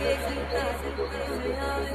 que gritar,